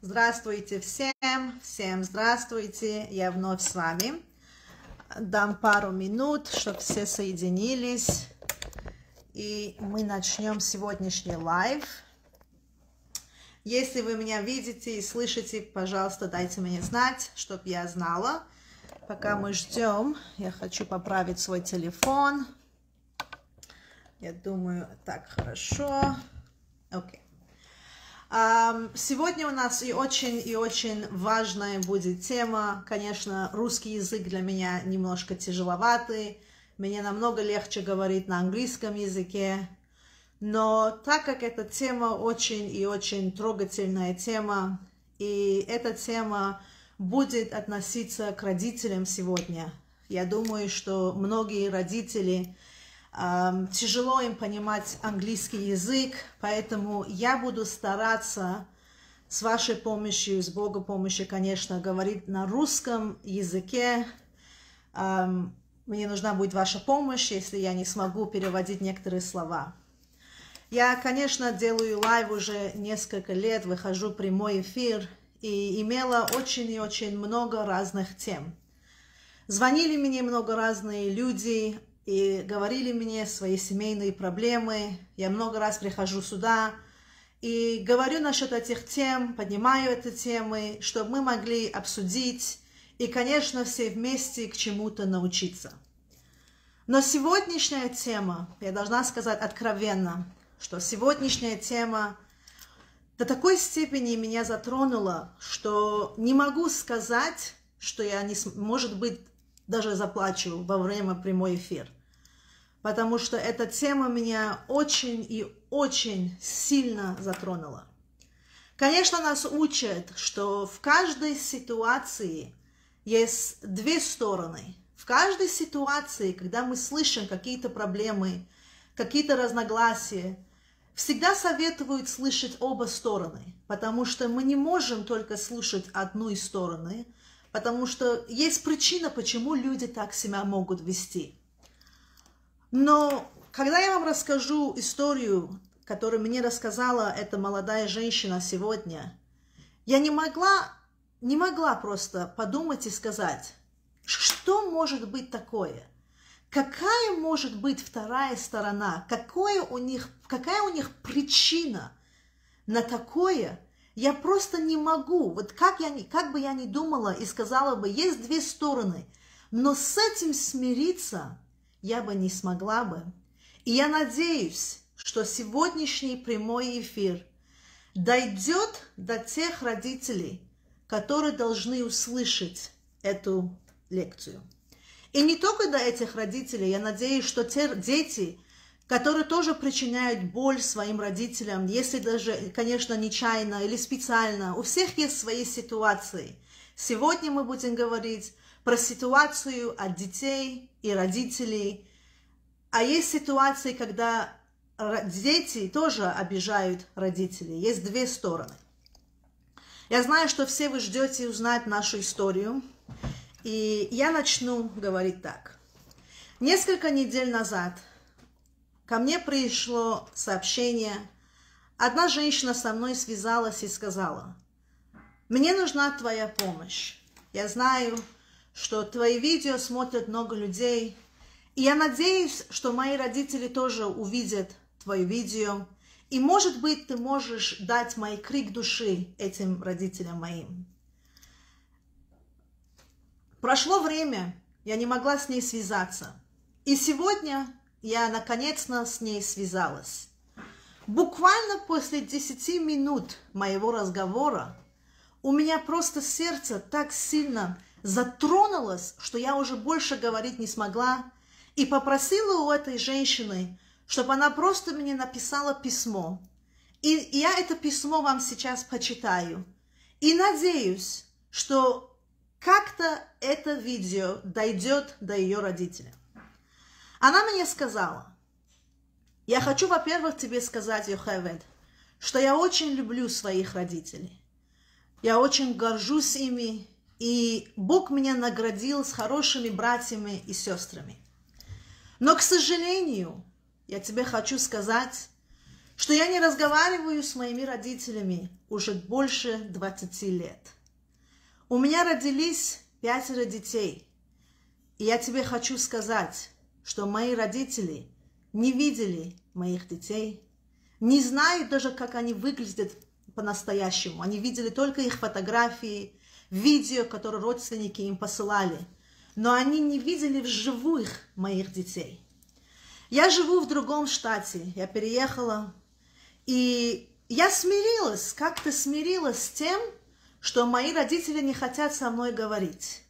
Здравствуйте всем, всем здравствуйте, я вновь с вами. Дам пару минут, чтобы все соединились, и мы начнем сегодняшний live. Если вы меня видите и слышите, пожалуйста, дайте мне знать, чтобы я знала. Пока мы ждем, я хочу поправить свой телефон. Я думаю, так хорошо. Окей. Okay. Сегодня у нас и очень и очень важная будет тема. Конечно, русский язык для меня немножко тяжеловатый. Мне намного легче говорить на английском языке. Но так как эта тема очень и очень трогательная тема, и эта тема будет относиться к родителям сегодня, я думаю, что многие родители тяжело им понимать английский язык, поэтому я буду стараться с вашей помощью, с Бога помощью, конечно, говорить на русском языке. Мне нужна будет ваша помощь, если я не смогу переводить некоторые слова. Я, конечно, делаю live уже несколько лет, выхожу в прямой эфир и имела очень и очень много разных тем. Звонили мне много разные люди и говорили мне свои семейные проблемы. Я много раз прихожу сюда и говорю насчет этих тем, поднимаю эти темы, чтобы мы могли обсудить и, конечно, все вместе к чему-то научиться. Но сегодняшняя тема, я должна сказать откровенно, что сегодняшняя тема до такой степени меня затронула, что не могу сказать, что я, не, может быть, даже заплачу во время прямой эфир. Потому что эта тема меня очень и очень сильно затронула. Конечно, нас учат, что в каждой ситуации есть две стороны. В каждой ситуации, когда мы слышим какие-то проблемы, какие-то разногласия, всегда советуют слышать оба стороны, потому что мы не можем только слушать одну из стороны, потому что есть причина, почему люди так себя могут вести. Но когда я вам расскажу историю, которую мне рассказала эта молодая женщина сегодня, я не могла, не могла просто подумать и сказать, что может быть такое – какая может быть вторая сторона, какое у них, какая у них причина на такое, я просто не могу. Вот как, я, как бы я ни думала и сказала бы, есть две стороны, но с этим смириться я бы не смогла бы. И я надеюсь, что сегодняшний прямой эфир дойдет до тех родителей, которые должны услышать эту лекцию. И не только до этих родителей, я надеюсь, что те дети, которые тоже причиняют боль своим родителям, если даже, конечно, нечаянно или специально, у всех есть свои ситуации. Сегодня мы будем говорить про ситуацию от детей и родителей, а есть ситуации, когда дети тоже обижают родителей. Есть две стороны. Я знаю, что все вы ждете узнать нашу историю. И я начну говорить так. Несколько недель назад ко мне пришло сообщение. Одна женщина со мной связалась и сказала, мне нужна твоя помощь. Я знаю, что твои видео смотрят много людей, и я надеюсь, что мои родители тоже увидят твое видео, и, может быть, ты можешь дать мой крик души этим родителям моим. Прошло время, я не могла с ней связаться. И сегодня я наконец-то с ней связалась. Буквально после 10 минут моего разговора у меня просто сердце так сильно затронулось, что я уже больше говорить не смогла, и попросила у этой женщины, чтобы она просто мне написала письмо. И я это письмо вам сейчас почитаю. И надеюсь, что как-то это видео дойдет до ее родителя. Она мне сказала, я хочу, во-первых, тебе сказать, Йохевед, что я очень люблю своих родителей. Я очень горжусь ими, и Бог меня наградил с хорошими братьями и сестрами. Но, к сожалению, я тебе хочу сказать, что я не разговариваю с моими родителями уже больше 20 лет. У меня родились пятеро детей. И я тебе хочу сказать, что мои родители не видели моих детей, не знают даже, как они выглядят по-настоящему. Они видели только их фотографии, видео, которые родственники им посылали. Но они не видели вживую моих детей. Я живу в другом штате, я переехала, и я смирилась, как-то смирилась с тем, что мои родители не хотят со мной говорить.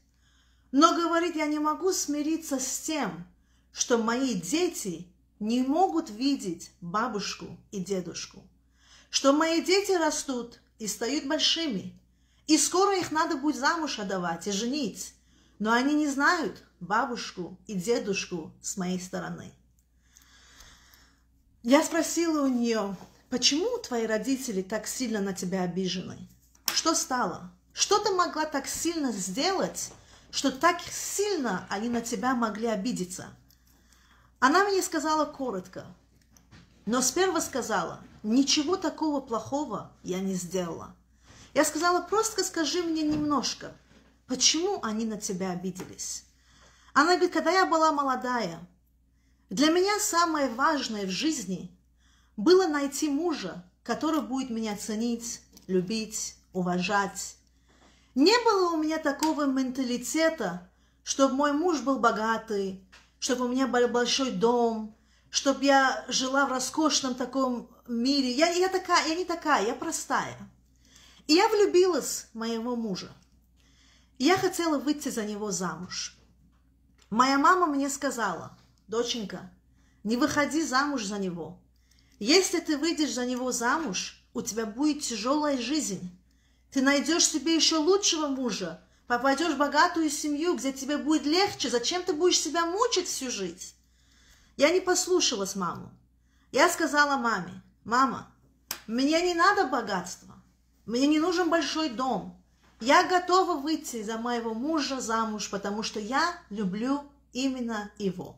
Но, говорит, я не могу смириться с тем, что мои дети не могут видеть бабушку и дедушку что мои дети растут и стают большими, и скоро их надо будет замуж отдавать и женить, но они не знают бабушку и дедушку с моей стороны. Я спросила у нее, почему твои родители так сильно на тебя обижены? Что стало? Что ты могла так сильно сделать, что так сильно они на тебя могли обидеться? Она мне сказала коротко, но сперва сказала, ничего такого плохого я не сделала. Я сказала, просто скажи мне немножко, почему они на тебя обиделись. Она говорит, когда я была молодая, для меня самое важное в жизни было найти мужа, который будет меня ценить, любить, уважать. Не было у меня такого менталитета, чтобы мой муж был богатый, чтобы у меня был большой дом, чтобы я жила в роскошном таком мире. Я, я такая, я не такая, я простая. Я влюбилась в моего мужа. я хотела выйти за него замуж. Моя мама мне сказала, доченька, не выходи замуж за него. Если ты выйдешь за него замуж, у тебя будет тяжелая жизнь. Ты найдешь себе еще лучшего мужа, попадешь в богатую семью, где тебе будет легче. Зачем ты будешь себя мучить всю жизнь? Я не послушалась маму. Я сказала маме, мама, мне не надо богатства, мне не нужен большой дом. Я готова выйти за моего мужа замуж, потому что я люблю именно его.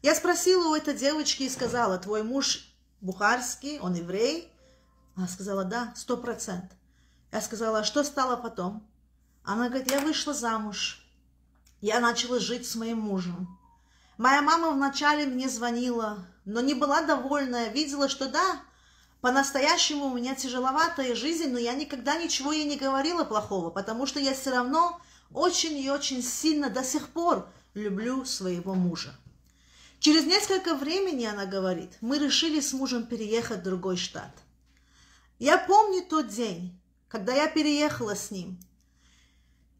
Я спросила у этой девочки и сказала, твой муж бухарский, он еврей? Она сказала, да, сто процентов. Я сказала, а что стало потом? Она говорит, я вышла замуж. Я начала жить с моим мужем. Моя мама вначале мне звонила, но не была довольна. Видела, что да, по-настоящему у меня тяжеловатая жизнь, но я никогда ничего ей не говорила плохого, потому что я все равно очень и очень сильно до сих пор люблю своего мужа. Через несколько времени, она говорит, мы решили с мужем переехать в другой штат. Я помню тот день, когда я переехала с ним.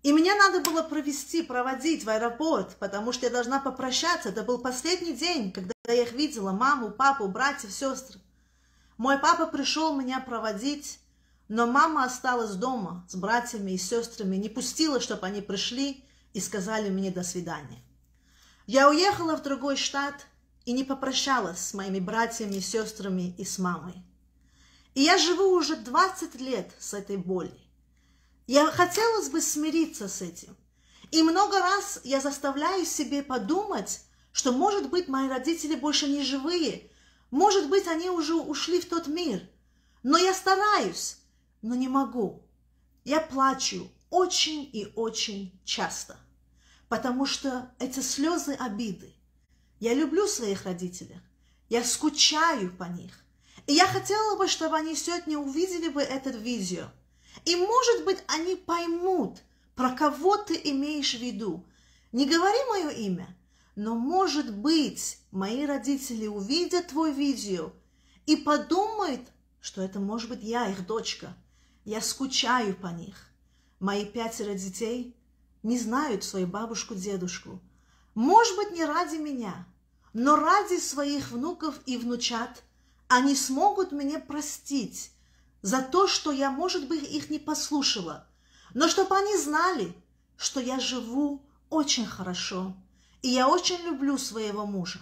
И меня надо было провести, проводить в аэропорт, потому что я должна попрощаться. Это был последний день, когда я их видела, маму, папу, братьев, сестры. Мой папа пришел меня проводить, но мама осталась дома с братьями и сестрами, не пустила, чтобы они пришли и сказали мне до свидания. Я уехала в другой штат и не попрощалась с моими братьями, сестрами и с мамой. И я живу уже 20 лет с этой болью. Я хотелось бы смириться с этим. И много раз я заставляю себе подумать, что, может быть, мои родители больше не живые, может быть, они уже ушли в тот мир. Но я стараюсь, но не могу. Я плачу очень и очень часто, потому что это слезы обиды. Я люблю своих родителей, я скучаю по них. И я хотела бы, чтобы они сегодня увидели бы этот видео – и, может быть, они поймут, про кого ты имеешь в виду. Не говори мое имя, но, может быть, мои родители увидят твой видео и подумают, что это может быть я, их дочка. Я скучаю по них. Мои пятеро детей не знают свою бабушку-дедушку. Может быть, не ради меня, но ради своих внуков и внучат они смогут мне простить за то, что я, может быть, их не послушала, но чтобы они знали, что я живу очень хорошо, и я очень люблю своего мужа.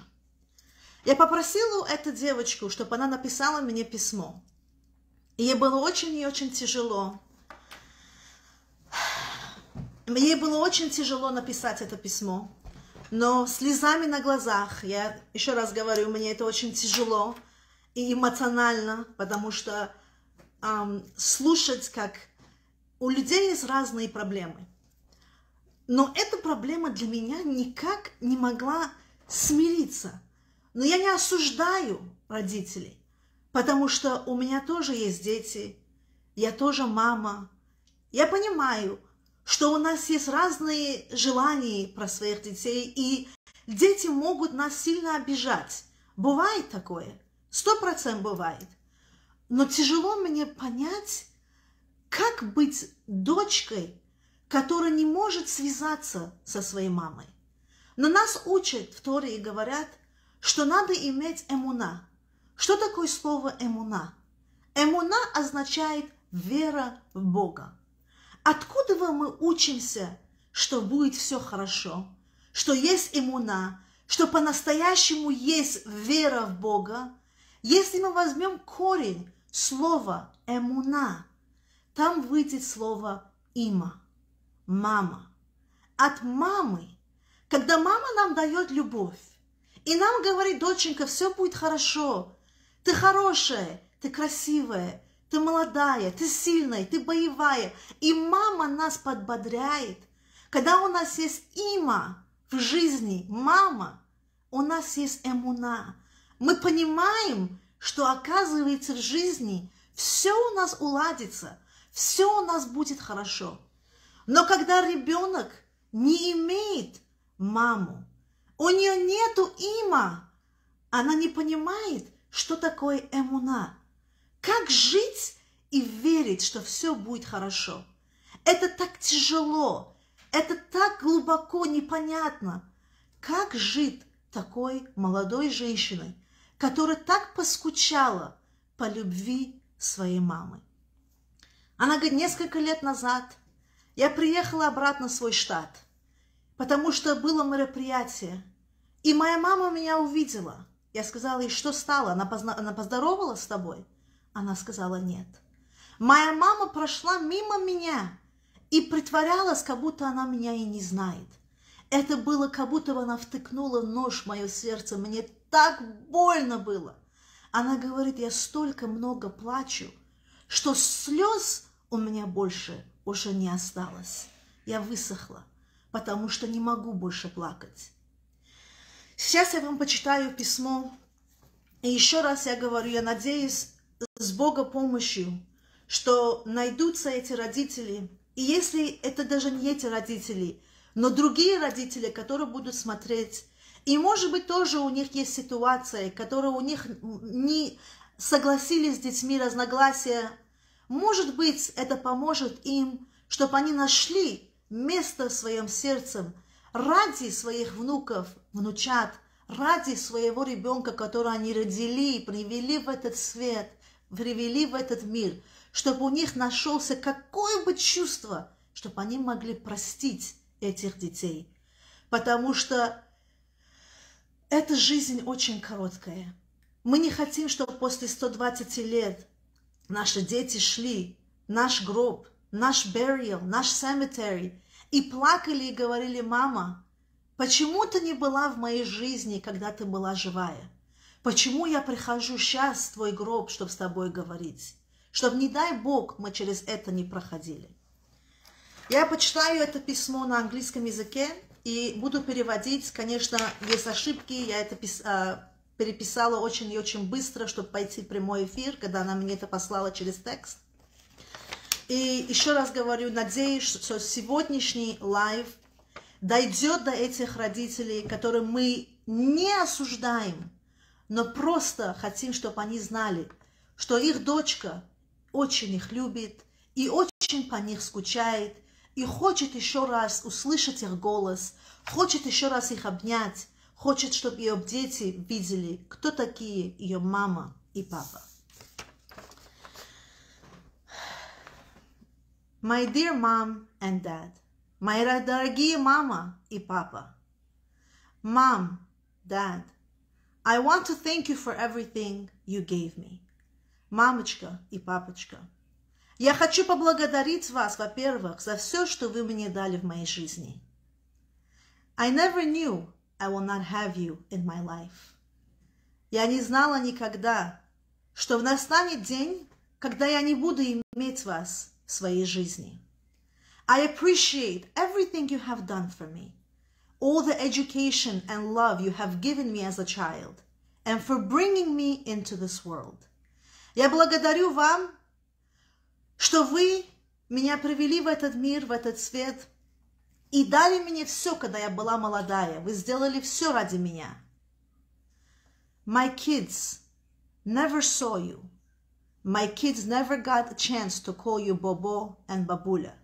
Я попросила эту девочку, чтобы она написала мне письмо. И ей было очень и очень тяжело. Ей было очень тяжело написать это письмо. Но слезами на глазах, я еще раз говорю, мне это очень тяжело. и эмоционально, потому что эм, слушать, как у людей есть разные проблемы. Но эта проблема для меня никак не могла смириться. Но я не осуждаю родителей, потому что у меня тоже есть дети, я тоже мама. Я понимаю, что у нас есть разные желания про своих детей, и дети могут нас сильно обижать. Бывает такое, сто процентов бывает. Но тяжело мне понять, как быть дочкой, которая не может связаться со своей мамой. Но нас учат в Торе и говорят, что надо иметь эмуна. Что такое слово эмуна? Эмуна означает вера в Бога. Откуда мы учимся, что будет все хорошо, что есть иммуна, что по-настоящему есть вера в Бога? Если мы возьмем корень слова эмуна, там выйдет слово има, мама. От мамы, когда мама нам дает любовь, и нам говорит, доченька, все будет хорошо, ты хорошая, ты красивая, ты молодая, ты сильная, ты боевая. И мама нас подбодряет. Когда у нас есть има в жизни, мама, у нас есть эмуна. Мы понимаем, что оказывается в жизни все у нас уладится, все у нас будет хорошо. Но когда ребенок не имеет маму, у нее нету има, она не понимает, что такое эмуна. Как жить и верить, что все будет хорошо? Это так тяжело, это так глубоко непонятно. Как жить такой молодой женщиной, которая так поскучала по любви своей мамы? Она говорит, несколько лет назад я приехала обратно в свой штат, потому что было мероприятие, и моя мама меня увидела. Я сказала ей, что стало? Она, позна... она поздоровалась с тобой? Она сказала нет. Моя мама прошла мимо меня и притворялась, как будто она меня и не знает. Это было, как будто бы она втыкнула нож в мое сердце. Мне так больно было. Она говорит, я столько много плачу, что слез у меня больше уже не осталось. Я высохла, потому что не могу больше плакать. Сейчас я вам почитаю письмо. И еще раз я говорю, я надеюсь, с Бога помощью, что найдутся эти родители, и если это даже не эти родители, но другие родители, которые будут смотреть, и может быть тоже у них есть ситуация, которая у них не согласились с детьми разногласия, может быть это поможет им, чтобы они нашли место в своем сердце ради своих внуков, внучат, ради своего ребенка, которого они родили, привели в этот свет, привели в этот мир, чтобы у них нашелся какое бы чувство, чтобы они могли простить этих детей. Потому что эта жизнь очень короткая. Мы не хотим, чтобы после 120 лет наши дети шли наш гроб, наш burial, наш cemetery, и плакали и говорили, мама, почему ты не была в моей жизни, когда ты была живая? Почему я прихожу сейчас в твой гроб, чтобы с тобой говорить? Чтобы, не дай Бог, мы через это не проходили. Я почитаю это письмо на английском языке и буду переводить. Конечно, есть ошибки, я это пис... Переписала очень и очень быстро, чтобы пойти в прямой эфир, когда она мне это послала через текст. И еще раз говорю, надеюсь, что сегодняшний live дойдет до этих родителей, которые мы не осуждаем, но просто хотим, чтобы они знали, что их дочка очень их любит и очень по них скучает, и хочет еще раз услышать их голос, хочет еще раз их обнять, хочет, чтобы ее дети видели, кто такие ее мама и папа. My dear mom and dad, мои дорогие мама и папа. Mom, dad, I want to thank you for everything you gave me. Мамочка и папочка, я хочу поблагодарить вас, во-первых, за все, что вы мне дали в моей жизни. I never knew I will not have you in my life. Я не знала никогда, что настанет день, когда я не буду иметь вас в своей жизни. I appreciate everything you have done for me, all the education and love you have given me as a child, and for bringing me into this world. Я благодарю вам, что вы меня привели в этот мир, в этот свет, и дали мне все, когда я была молодая. Вы сделали все ради меня. My kids never saw you. My kids never got a chance to call you Bobo and Babuля.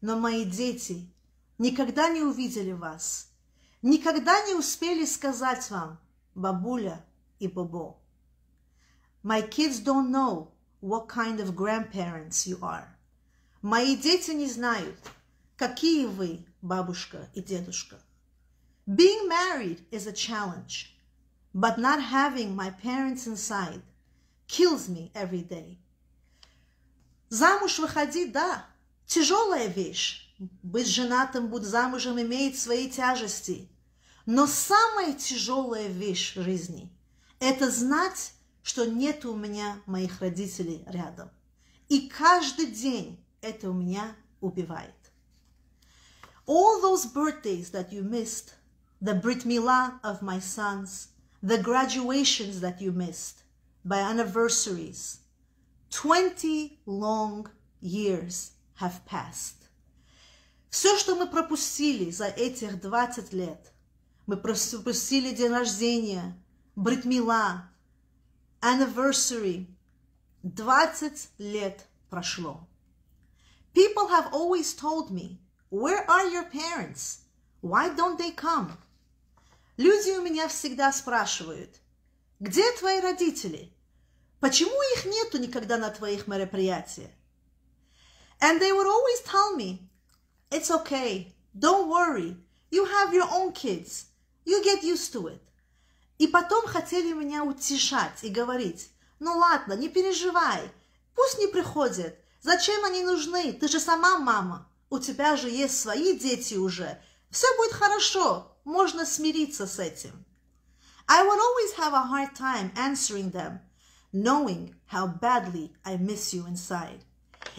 Но мои дети никогда не увидели вас, никогда не успели сказать вам Бабуля и Бобо. My kids don't know what kind of grandparents you are. Мои дети не знают, какие вы, бабушка и дедушка. Being married is a challenge, but not having my parents inside kills me every day. Замуж выходить, да, тяжелая вещь. Быть женатым, быть замужем имеет свои тяжести. Но самая тяжелая вещь в жизни – это знать, что нет у меня моих родителей рядом. И каждый день это у меня убивает. All those birthdays that you missed, the Brit Milah of my sons, the graduations that you missed, by anniversaries, 20 long years have passed. Все, что мы пропустили за этих 20 лет, мы пропустили день рождения, бритмила, anniversary, 20 лет прошло. People have always told me, where are your parents? Why don't they come? Люди у меня всегда спрашивают, где твои родители? Почему их нету никогда на твоих мероприятиях? And they would always tell me, it's okay, don't worry, you have your own kids, you get used to it. И потом хотели меня утешать и говорить, ну ладно, не переживай, пусть не приходят, зачем они нужны, ты же сама мама, у тебя же есть свои дети уже, все будет хорошо, можно смириться с этим. I would always have a hard time answering them, knowing how badly I miss you inside.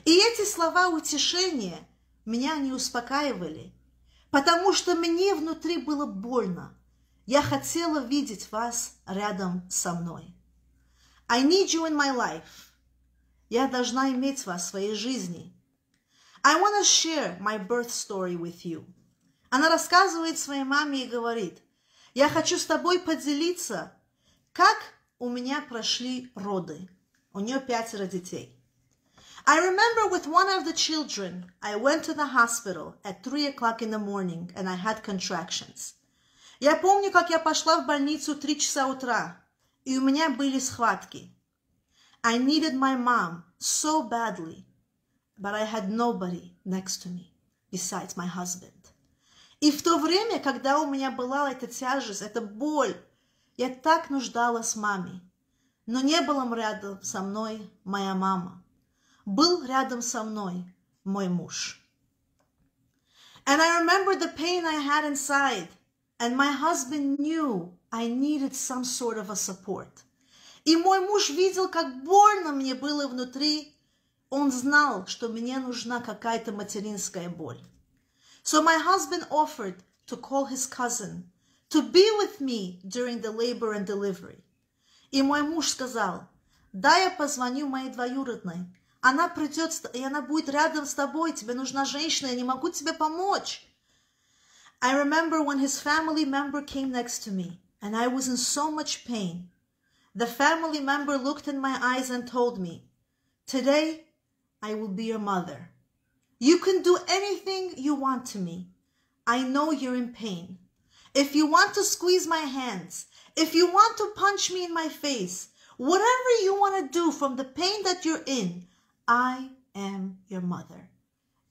И эти слова утешения меня не успокаивали, потому что мне внутри было больно. Я хотела видеть вас рядом со мной. I need you in my life. Я должна иметь вас в своей жизни. I want to share my birth story with you. Она рассказывает своей маме и говорит, я хочу с тобой поделиться, как у меня прошли роды. У нее пятеро детей. I remember with one of the children, I went to the hospital at 3 o'clock in the morning and I had contractions. Я помню, как я пошла в больницу в 3 часа утра, и у меня были схватки. I needed my mom so badly, but I had nobody next to me besides my husband. И в то время, когда у меня была эта тяжесть, эта боль, я так нуждалась маме. Но не было рядом со мной моя мама был рядом со мной мой муж. And I remember the pain I had inside, and my husband knew I needed some sort of a support. И мой муж видел, как больно мне было внутри. Он знал, что мне нужна какая-то материнская боль. So my husband offered to call his cousin to be with me during the labor and delivery. И мой муж сказал, да, я позвоню моей двоюродной, Она придет, и она будет рядом с тобой. Тебе нужна женщина, я не могу тебе помочь. I remember when his family member came next to me, and I was in so much pain. The family member looked in my eyes and told me, Today, I will be your mother. You can do anything you want to me. I know you're in pain. If you want to squeeze my hands, if you want to punch me in my face, whatever you want to do from the pain that you're in, I am your mother.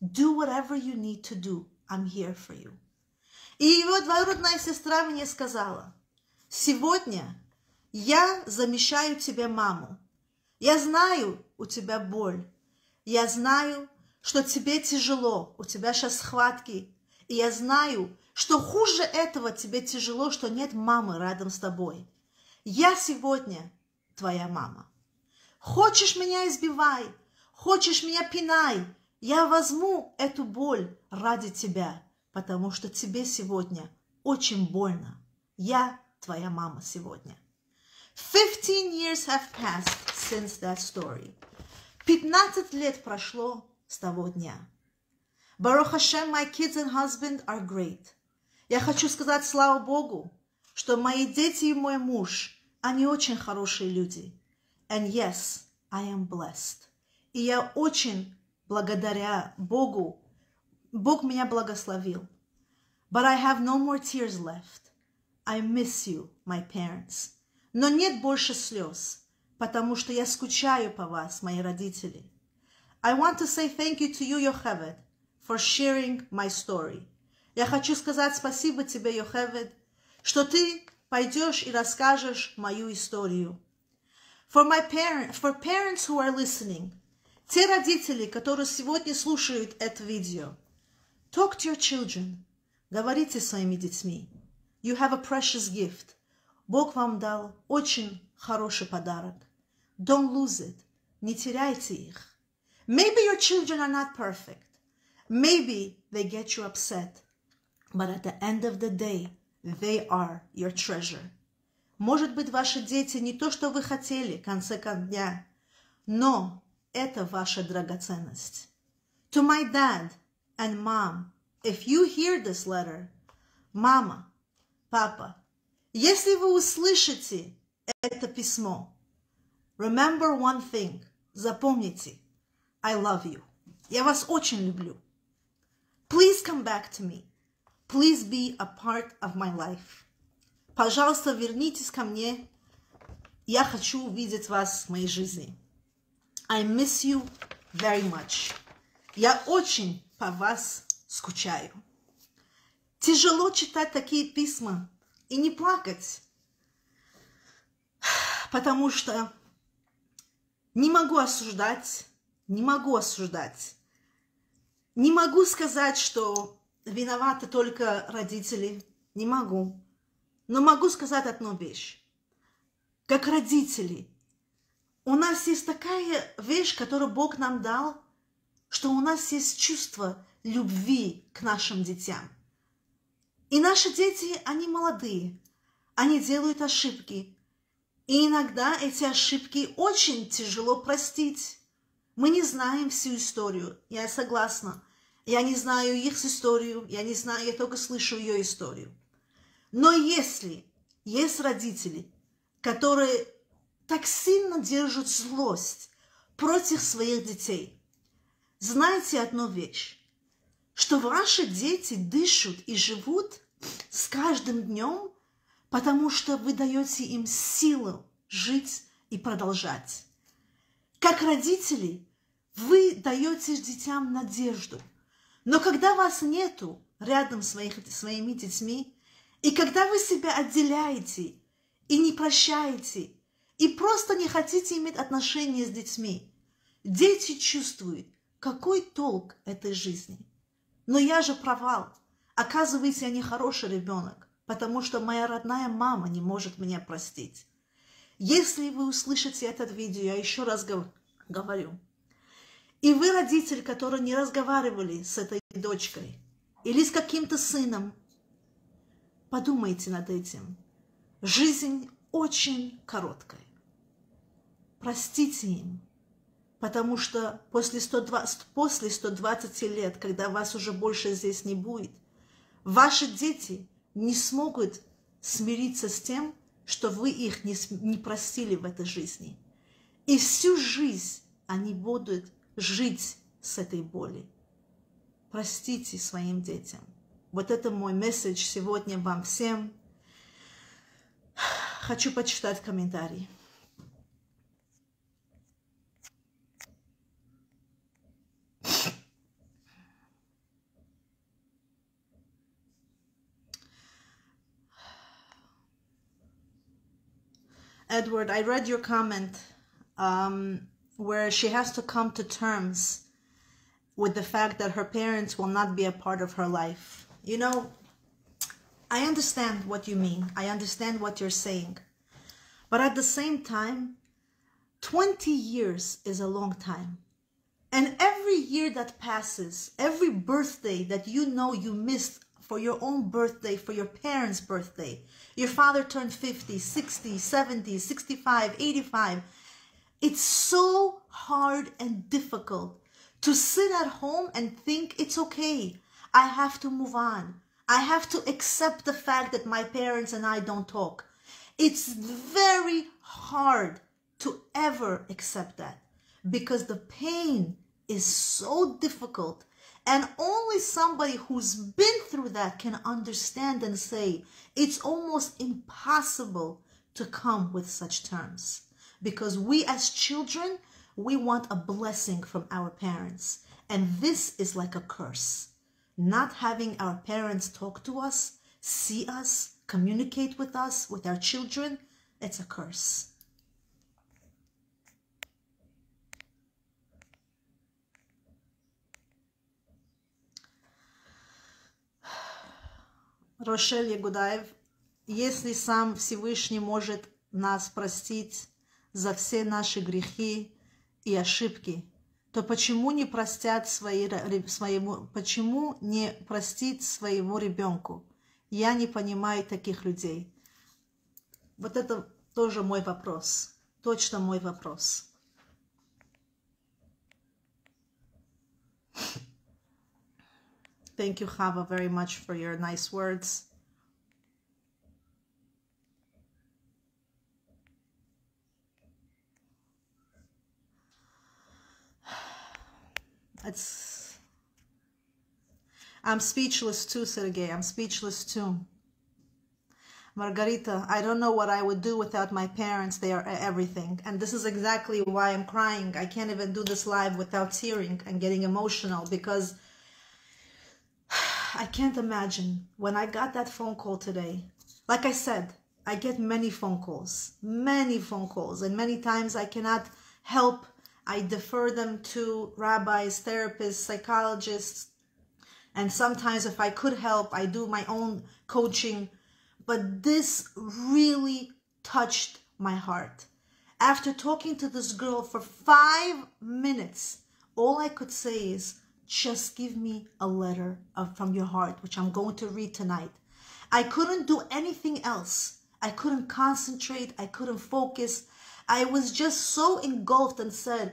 Do whatever you need to do. I'm here for you. И его двоюродная сестра мне сказала, сегодня я замещаю тебе маму. Я знаю, у тебя боль. Я знаю, что тебе тяжело, у тебя сейчас схватки. И я знаю, что хуже этого тебе тяжело, что нет мамы рядом с тобой. Я сегодня твоя мама. Хочешь меня избивай, хочешь меня пинай, я возьму эту боль ради тебя, потому что тебе сегодня очень больно. Я твоя мама сегодня. 15 years have passed since that story. 15 лет прошло с того дня. Baruch Hashem, my kids and husband are great. Я хочу сказать слава Богу, что мои дети и мой муж, они очень хорошие люди. And yes, I am blessed. И я очень благодаря Богу, Бог меня благословил. But I have no more tears left. I miss you, my parents. Но нет больше слез, потому что я скучаю по вас, мои родители. I want to say thank you to you, Yocheved, for sharing my story. Я хочу сказать спасибо тебе, Yocheved, что ты пойдешь и расскажешь мою историю. For my parent, for parents who are listening, те родители, которые сегодня слушают это видео, talk to your children. Говорите своими детьми. You have a precious gift. Бог вам дал очень хороший подарок. Don't lose it. Не теряйте их. Maybe your children are not perfect. Maybe they get you upset. But at the end of the day, they are your treasure. Может быть, ваши дети не то, что вы хотели, в конце дня, но это ваша драгоценность. To my dad and mom, if you hear this letter, мама, папа, если вы услышите это письмо, remember one thing, запомните, I love you. Я вас очень люблю. Please come back to me. Please be a part of my life. Пожалуйста, вернитесь ко мне. Я хочу увидеть вас в моей жизни. I miss you very much. Я очень по вас скучаю. Тяжело читать такие письма, и не плакать, потому что не могу осуждать, не могу осуждать. Не могу сказать, что виноваты только родители, не могу. Но могу сказать одну вещь. Как родители, у нас есть такая вещь, которую Бог нам дал, что у нас есть чувство любви к нашим детям. И наши дети, они молодые, они делают ошибки. И иногда эти ошибки очень тяжело простить. Мы не знаем всю историю, я согласна. Я не знаю их историю, я не знаю, я только слышу ее историю. Но если есть родители, которые так сильно держат злость против своих детей, знайте одну вещь что ваши дети дышат и живут с каждым днем, потому что вы даете им силу жить и продолжать. Как родители, вы даете детям надежду. Но когда вас нету рядом с своими детьми, и когда вы себя отделяете и не прощаете, и просто не хотите иметь отношения с детьми, дети чувствуют, какой толк этой жизни – но я же провал. Оказывается, я не хороший ребенок, потому что моя родная мама не может меня простить. Если вы услышите этот видео, я еще раз говорю, и вы родитель, который не разговаривали с этой дочкой или с каким-то сыном, подумайте над этим. Жизнь очень короткая. Простите им, Потому что после 120, после 120 лет, когда вас уже больше здесь не будет, ваши дети не смогут смириться с тем, что вы их не, не простили в этой жизни. И всю жизнь они будут жить с этой болью. Простите своим детям. Вот это мой месседж сегодня вам всем. Хочу почитать комментарии. Edward, I read your comment um, where she has to come to terms with the fact that her parents will not be a part of her life. You know, I understand what you mean. I understand what you're saying. But at the same time, 20 years is a long time. And every year that passes, every birthday that you know you missed for your own birthday, for your parents' birthday, your father turned 50, 60, 70, 65, 85. It's so hard and difficult to sit at home and think it's okay. I have to move on. I have to accept the fact that my parents and I don't talk. It's very hard to ever accept that because the pain is so difficult and only somebody who's been through that can understand and say it's almost impossible to come with such terms. Because we as children we want a blessing from our parents. And this is like a curse. Not having our parents talk to us see us communicate with us with our children it's a curse Рошель Ягудаев, если сам Всевышний может нас простить за все наши грехи и ошибки, то почему не простят свои, своему, почему не простить своему ребенку? Я не понимаю таких людей. Вот это тоже мой вопрос. Точно мой вопрос. Thank you, Chava, very much for your nice words. It's... I'm speechless too, Sergey. I'm speechless too. Margarita, I don't know what I would do without my parents. They are everything. And this is exactly why I'm crying. I can't even do this live without tearing and getting emotional because I can't imagine when I got that phone call today. Like I said, I get many phone calls, many phone calls, and many times I cannot help. I defer them to rabbis, therapists, psychologists, and sometimes if I could help, I do my own coaching. But this really touched my heart. After talking to this girl for five minutes, all I could say is, just give me a letter of, from your heart, which I'm going to read tonight. I couldn't do anything else. I couldn't concentrate. I couldn't focus. I was just so engulfed and said,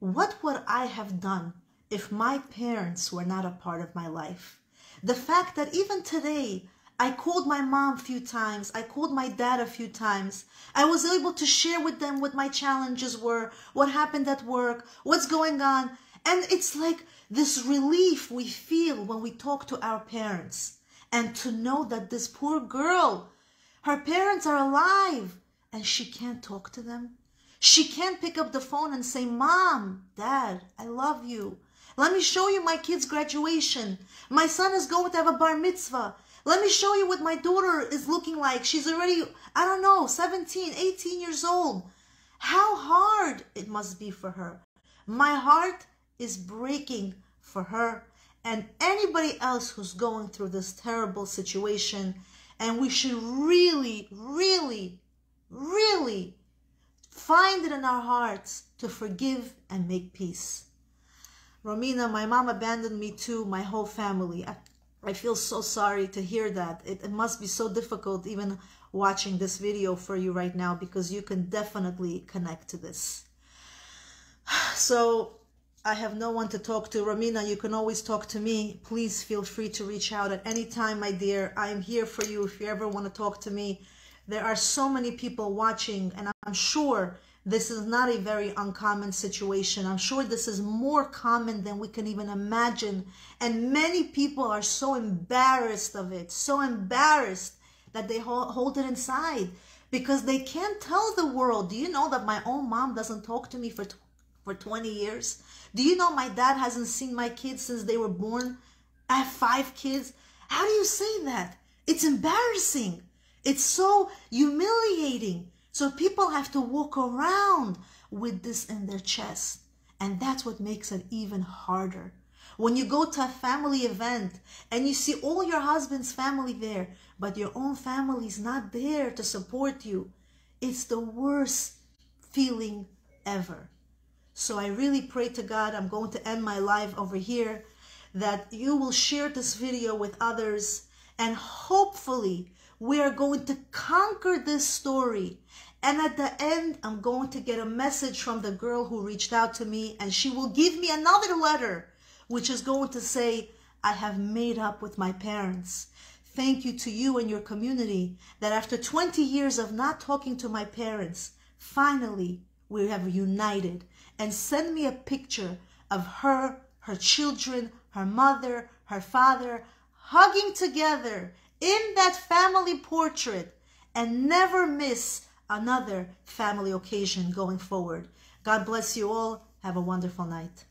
what would I have done if my parents were not a part of my life? The fact that even today, I called my mom a few times. I called my dad a few times. I was able to share with them what my challenges were, what happened at work, what's going on. And it's like this relief we feel when we talk to our parents and to know that this poor girl, her parents are alive and she can't talk to them. She can't pick up the phone and say, Mom, Dad, I love you. Let me show you my kid's graduation. My son is going to have a bar mitzvah. Let me show you what my daughter is looking like. She's already, I don't know, 17, 18 years old. How hard it must be for her. My heart is breaking for her and anybody else who's going through this terrible situation. And we should really, really, really find it in our hearts to forgive and make peace. Romina, my mom abandoned me too, my whole family. I, I feel so sorry to hear that. It, it must be so difficult even watching this video for you right now because you can definitely connect to this. So I have no one to talk to. Romina, you can always talk to me. Please feel free to reach out at any time, my dear. I am here for you if you ever want to talk to me. There are so many people watching, and I'm sure this is not a very uncommon situation. I'm sure this is more common than we can even imagine. And many people are so embarrassed of it, so embarrassed that they hold it inside because they can't tell the world. Do you know that my own mom doesn't talk to me for, for 20 years? Do you know my dad hasn't seen my kids since they were born? I have five kids. How do you say that? It's embarrassing. It's so humiliating. So people have to walk around with this in their chest. And that's what makes it even harder. When you go to a family event and you see all your husband's family there, but your own family is not there to support you, it's the worst feeling ever. So I really pray to God, I'm going to end my life over here, that you will share this video with others and hopefully we are going to conquer this story. And at the end, I'm going to get a message from the girl who reached out to me and she will give me another letter, which is going to say, I have made up with my parents. Thank you to you and your community that after 20 years of not talking to my parents, finally we have united and send me a picture of her, her children, her mother, her father, hugging together in that family portrait and never miss another family occasion going forward. God bless you all. Have a wonderful night.